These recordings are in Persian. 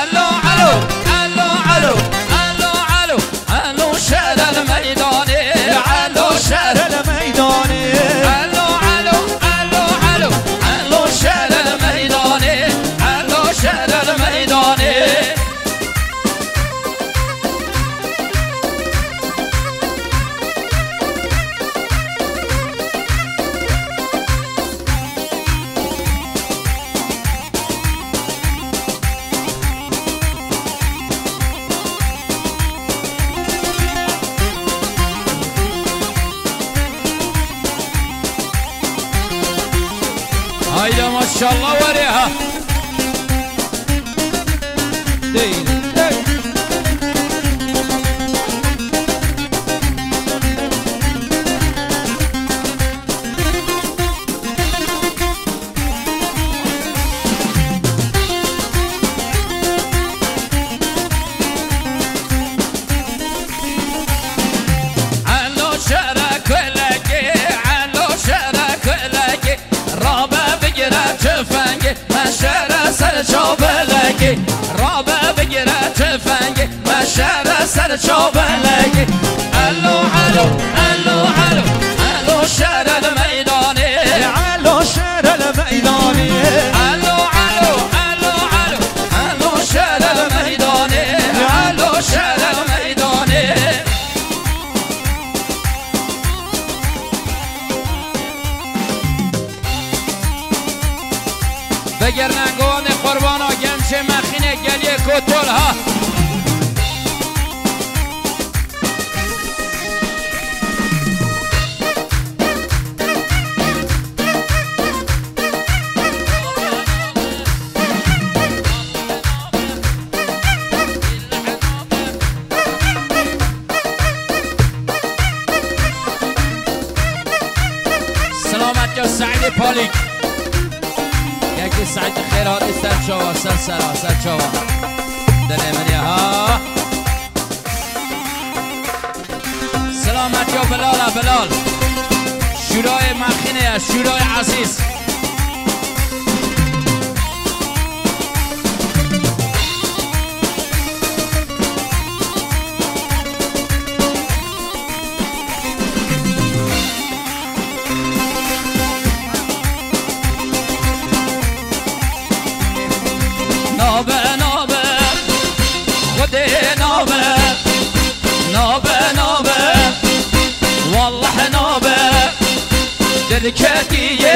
ألو ألو ألو ألو ألو ألو ألو الميدان. الله وريها. شهر سر شوبلكي علو علو علو علو علو شهر الميداني علو شهر المیدانه علو علو علو علو علو شهر الميداني علو شهر الميداني بگرنگان قربان گمش مخینه گلیه کتول ها چاوا سر سرا سر چاوا دل منی ها سلامت یا بلال بلال شورای مخینه شورای عزیز Seni kediye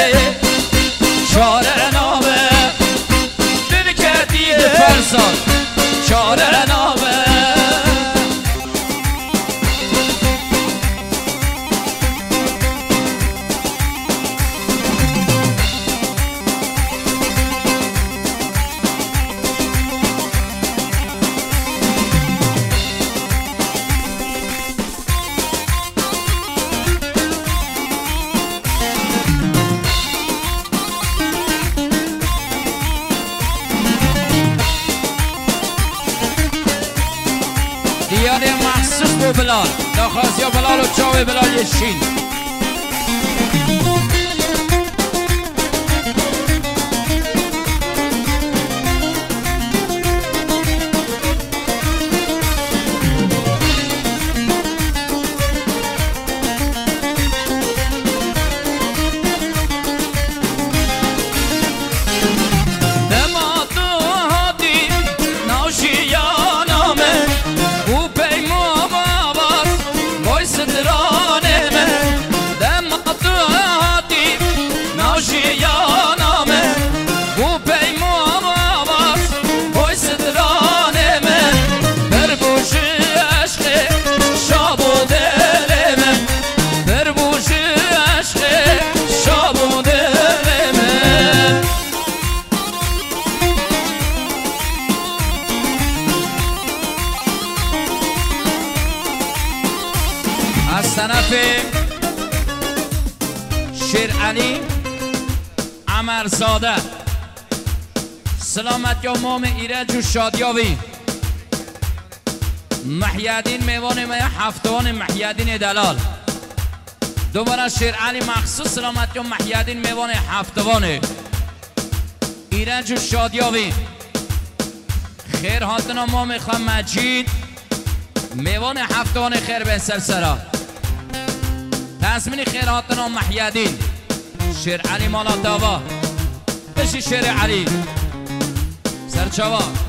یا بلال و چاوی بلال یشین. می‌کنیم امرزاده سلامت یا مام ایرج و شادیاوی. محیدین میوان ما هفتوان محیدین دلال. دوباره شیر علی مخصوص سلامت یا محیدین میوان هفتوانه. ایرج و شادیاوی. خیر هاتنا ما می‌خوام مجید. میوان هفتوان خیر به سرسرا. تصمین خیر هاتنا محیدین. شیر علی مالا داوا. بشی شیر علی. سرچوان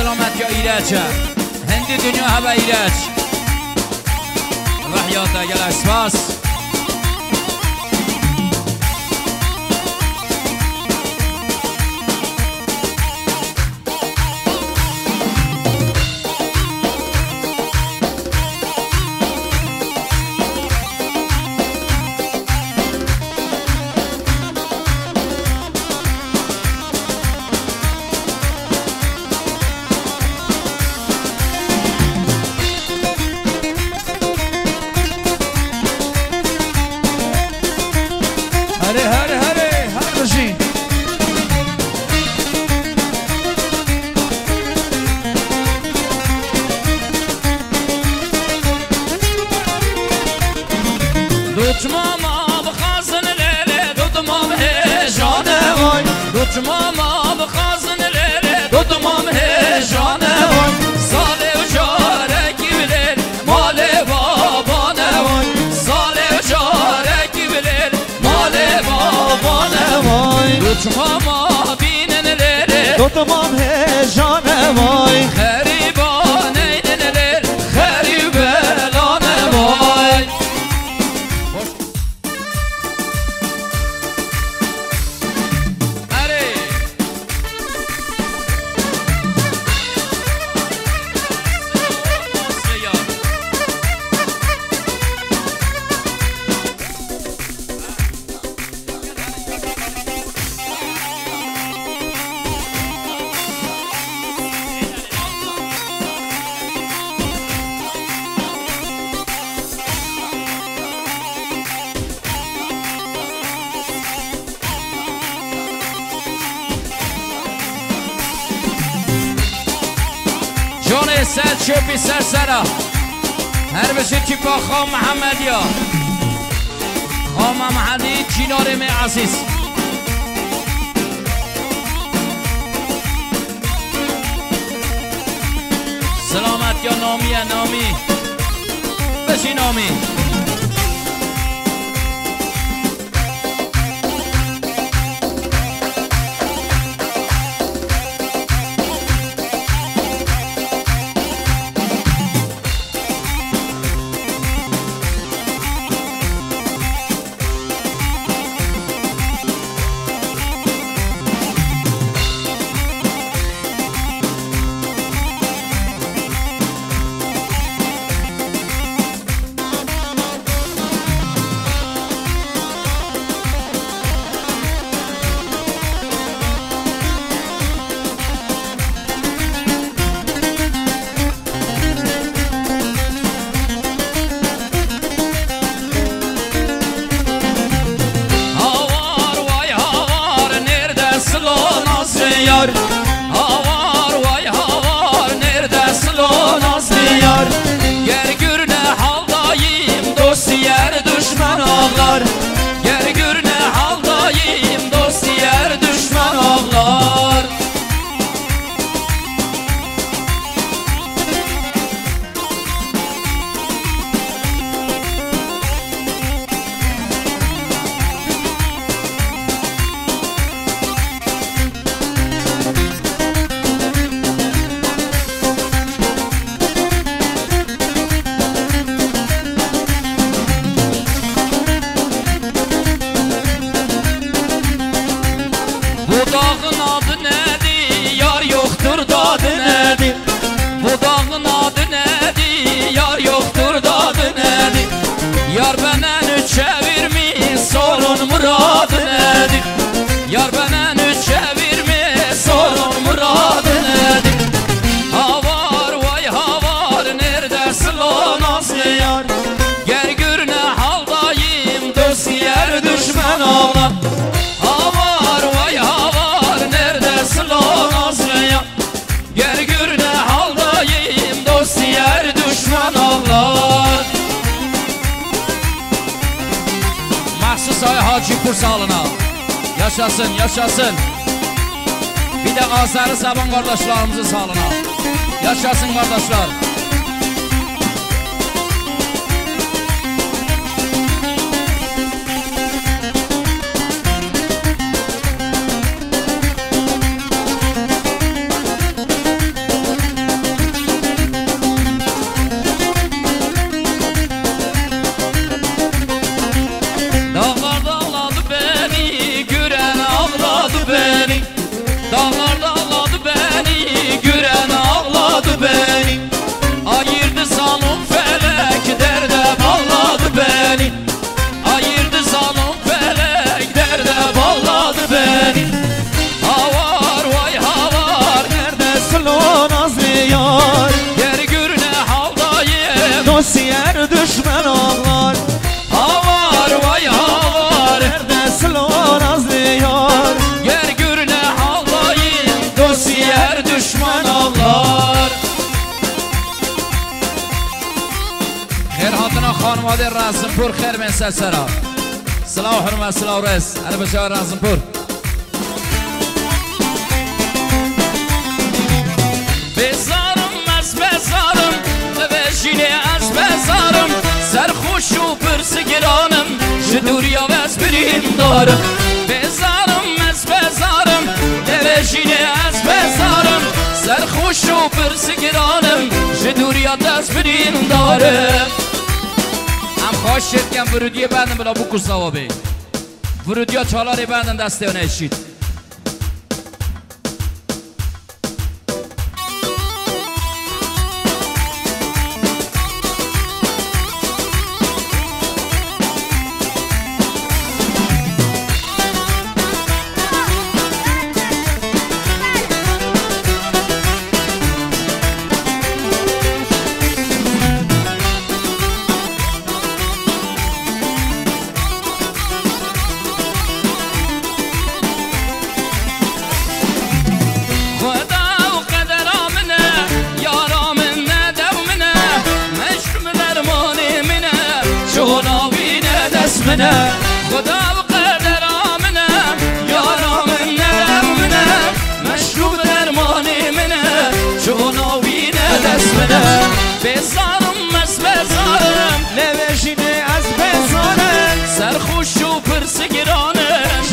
سلامت یا ایرج؟ هندی دنیا هوا ایرج. و حیات اگر اسفاس چما ما بینن ره دوتمان هجانه وای. خری سد شوپی سرسرا هر بشه کی با خام محمد یا خام محمدی چینار می عزیز. سلامت یا نامی نامی. بشی نامی. نادي Yaxşısay Hacı Bursalına Yaşasın, yaşasın. Bir də Azəri Saban qardaşlarımızın salına Yaşasın qardaşlar خانواده رازمپور خیر من سرسرا سلام حرمت سلام رس هر بچه رازمپور بزارم از بزارم بشینه از بزارم. سرخوش و پرس گرانم چه دنیا و از بریم دارم. بزارم از بزارم بشینه از بزارم. سرخوش و پرس گرانم چه دنیا دست بریم دارم. خواهش شدیم ورودی بندن بلا بو کساوا بی ورودی ها چالار بندن دسته نشید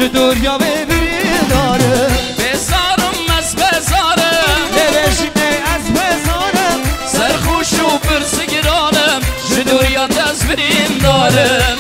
چه دنیا ببین داره بزارم از بزارم از بزاره سرخوش و پرسگرانم چه دنیا دست بریم دارم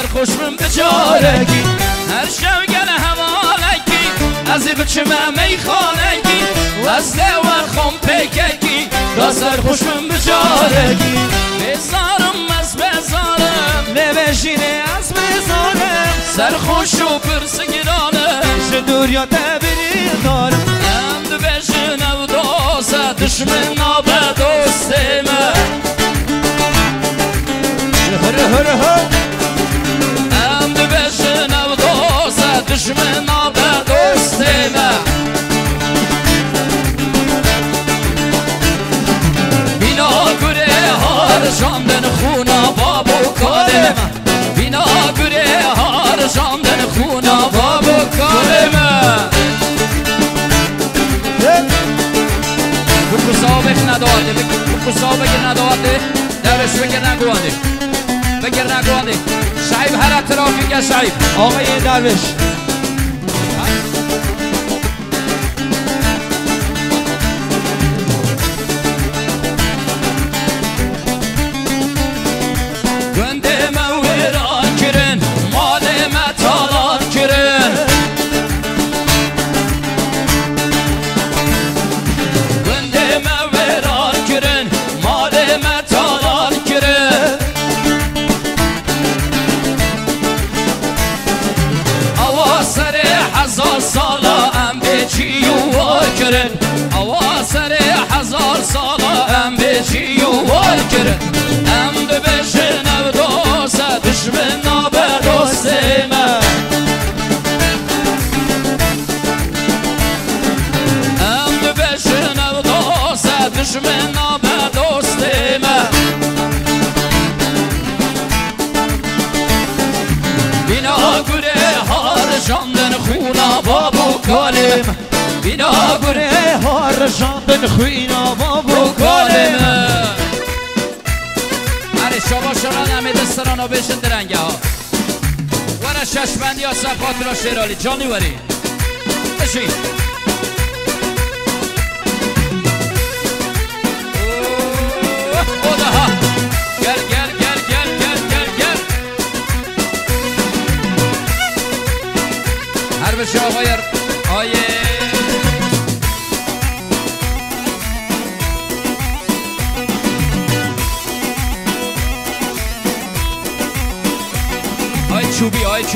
تا سرخوش من بچارگی هر شب گل هوانگی از بچمه میخانگی. از دو خم پککی تا سرخوش من بچارگی بزارم از بزارم. نوشینه از بزاره سرخوش و پرسگرانم چه دنیا ببین داره Hem beşin Hem beşin ev dosa düşmün abe dostime Bina güre harcandın khuna babu kalime Bina güre harcandın khuna babu kalime بکو سابق نداده بکو سابق نداده درش بگیر نگوانده شعیب هر اطرافی که شعیب آقای دروش خونا بابو کالم بینا گره هار شاندن خوینا بابو کالم هره شما شما نمی دستران و بشن درنگه ها. ورا ششبندی ها صفات را شیرالی. جانی وری بشین.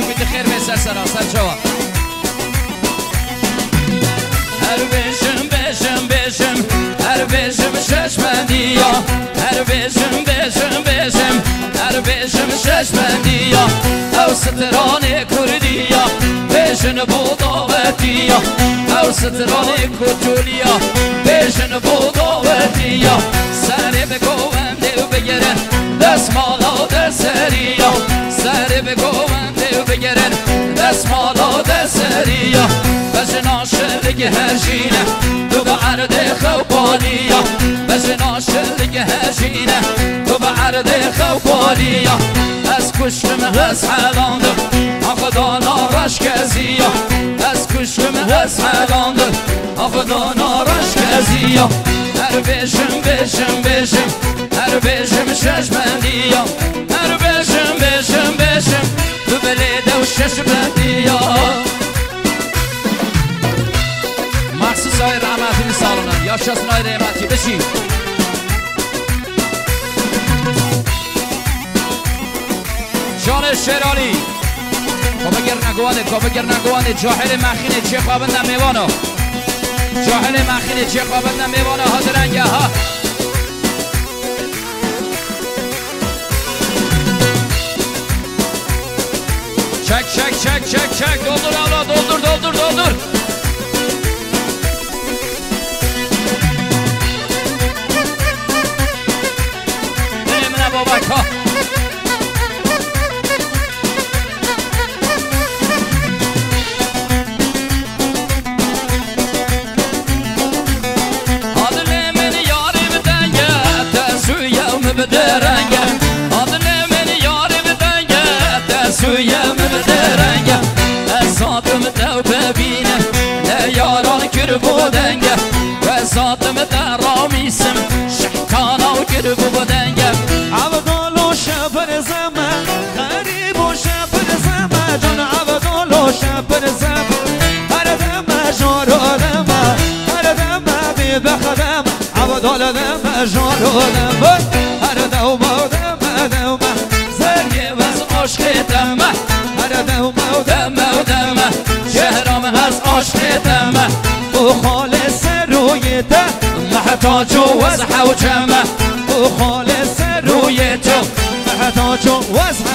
ده خیر به سر سر سر جواب هر بشم بشم بشم هر بشم ششمندی یا هر بشم بشم بشم هر بشم ششمندی یا او ستران کردی یا بشن بوداوتی یا او ستران کتولی یا بشن بوداوتی یا سر بگوونده و بگیرن دست مالا دستری یا سر بگیرن دسمالا دسریا بزنا شلگ هجینه تو با عرد خوبانیا بزنا شلگ هجینه تو با عرد خوبانیا از کشم از حلاندم آخدا نارش کزیا از کشم از حلاندم آخدا نارش کزیا هر بیشم بیشم بیشم هر بیشم ششمنیم هر بیشم بیشم بیشم تو بلیده و ششمنیم شاسون های رحمتی بشین جان شیرانی کابه گر نگوانه کابه گر نگوانه جاهل مخینه چه خوابنده میوانو جاهل مخیلی چه خوابت نمیوانه ها درنگه ها Çek çek çek çek çek doldur abla doldur doldur doldur. بابک ها بدرنگه آدل من یاری بدنگه دستویم بدرنگه دستاتم دو ببینه نه یاران کر بودنگه دستاتم در رامیسم شیطانا کر بودنگه زمن غریب و شبر زمن جان عبدالو شبر زمن هر دم جارو دم هر دم بی بخدم عبدال دم جارو دم هر دم دم زرگی از عشق دمه هر دم و دمه شهرام از عشق دمه او خالص روی ده محتاج و وزح و خالص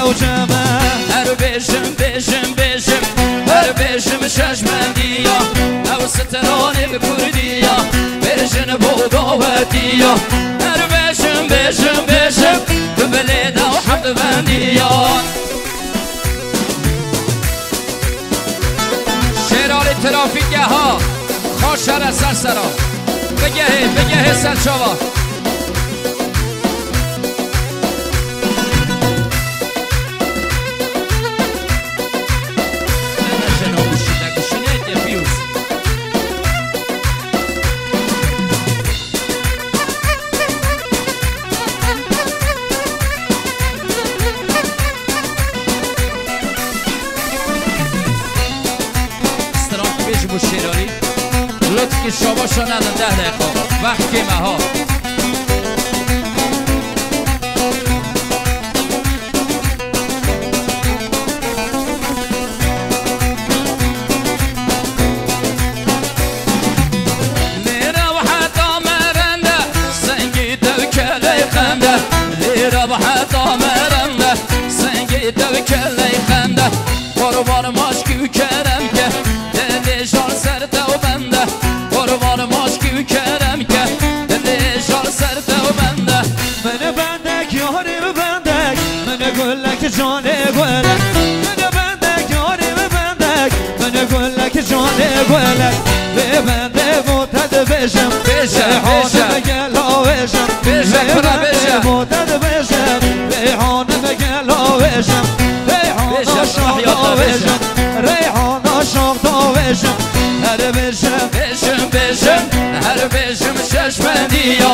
و جمع هر بشم بشم بشم هر بشم ششمندیا او سترانه به کردیا بشن بوداوتیا هر بشم بشم بشم به بلیده و حمد بندیا شرال ترافیک ها. خوشر سر سرا. بگه بگه سرچاوا Nella بشم، بشم. گلا بشم. بشم، بنده بشم. متد بشم به حانم گلا بشم ریحان بشم، حیاتا بشم. ریحان شاخ بشم. هر بشم. بشم بشم. هر بشم ششمندیا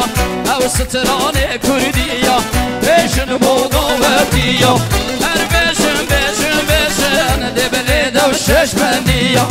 او سترانه کردیا بشن بوداوتیا هر بشم بشم بشم دبله دو ششمندیا هر بشم. بشم بشم دبله دو ششمندیا